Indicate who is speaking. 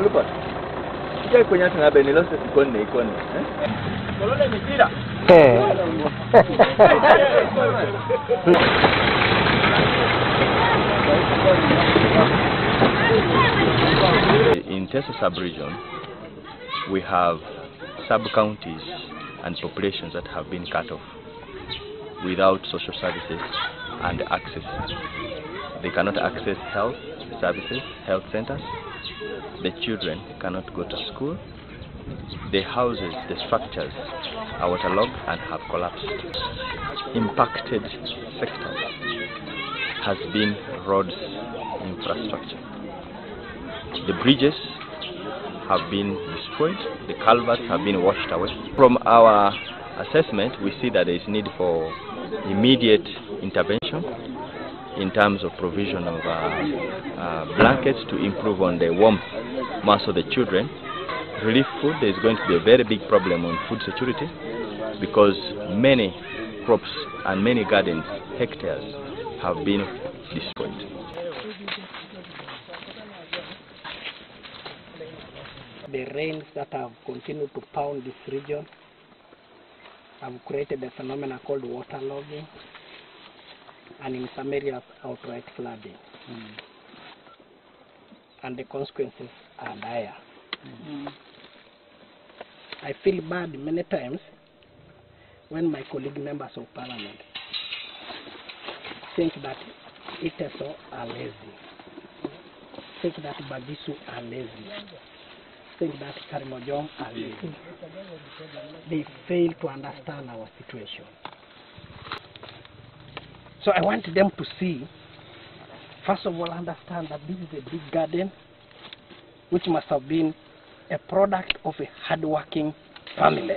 Speaker 1: Ulipata? Sijai kwenye hata ngabe ni lose sikoni na ikoni. Eh? Kolole mipira.
Speaker 2: In Teso sub-region, we have sub-counties and populations that have been cut off without social services and access. They cannot access health services, health centers. The children cannot go to school. The houses, the structures are waterlogged and have collapsed. Impacted sectors has been roads infrastructure. The bridges have been destroyed, the culverts have been washed away. From our assessment, we see that there is need for immediate intervention in terms of provision of uh, uh, blankets to improve on the warmth mass of the children. Relief food, is going to be a very big problem on food security because many crops and many gardens, hectares, have been destroyed.
Speaker 3: The rains that have continued to pound this region have created a phenomenon called waterlogging and in some areas outright flooding. Hmm. And the consequences are dire. Hmm. I feel bad many times when my colleague members of parliament think that Iteso are lazy, think that Bagisu are lazy, think that Karimojong are lazy. They fail to understand our situation. So I want them to see, first of all, understand that this is a big garden which must have been a product of a hardworking family.